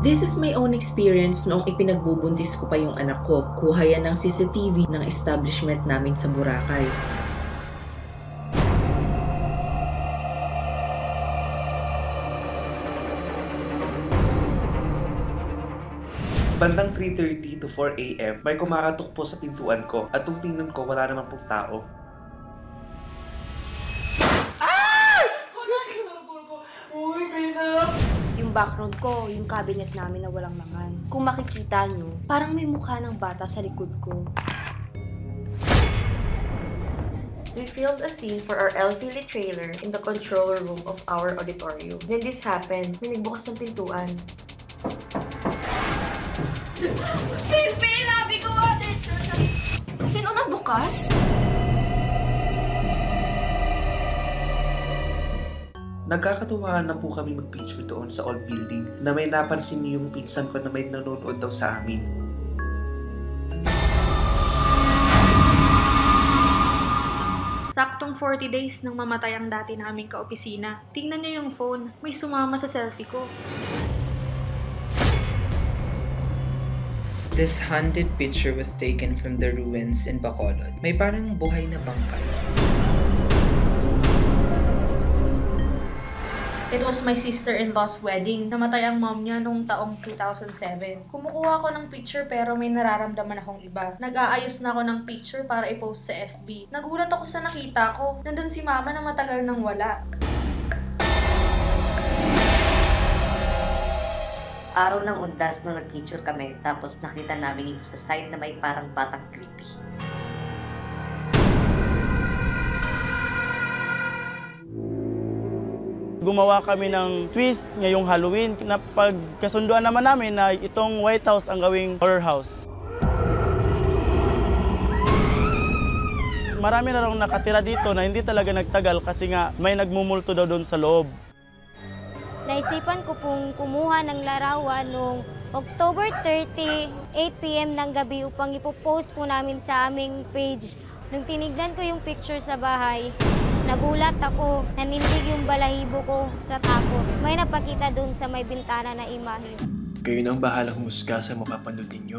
This is my own experience noong ipinagbubuntis ko pa yung anak ko. Kuha yan ng CCTV ng establishment namin sa Boracay. Bandang 3.30 to 4 a.m., may kumakatok po sa pintuan ko at tung tingnan ko wala naman pong tao. Yung background ko, yung cabinet namin na walang laman. Kung makikita nyo, parang may mukha ng bata sa likod ko. We filmed a scene for our Elfili trailer in the control room of our auditorium. When this happened, may nagbukas ng pintuan. Fin, Fin! Habi ko Fin, o nagbukas? Nagkakatuwaan na po kami mag-picture doon sa old building na may napansin niyo yung pinsan ko na may nanonood daw sa amin. Saktong 40 days nang mamatay ang dati naming kaopisina. Tingnan niyo yung phone, may sumama sa selfie ko. This haunted picture was taken from the ruins in Bacolod. May parang buhay na bangkay. It was my sister-in-law's wedding. Namatay ang mom niya noong taong 2007. Kumukuha ako ng picture pero may nararamdaman akong iba. Nag-aayos na ako ng picture para i-post sa FB. Nagulat ako sa nakita ko. Nandun si mama na matagal nang wala. Araw ng undas nung nag-picture kami, tapos nakita namin yung sa side na may parang batang creepy. Gumawa kami ng twist ngayong Halloween na pagkasunduan naman namin na itong White House ang gawing horror house. Marami na raw nakatira dito na hindi talaga nagtagal kasi nga may nagmumulto daw doon sa loob. Naisipan ko pong kumuha ng larawan noong October 30, 8pm ng gabi upang ipopost po namin sa aming page. Nung tinignan ko yung picture sa bahay, nagulat ako, nanindig yung balahibo ko sa takot. May napakita doon sa may bintana na imahe. Kayo nang bahalang humusga sa mapapanood ninyo.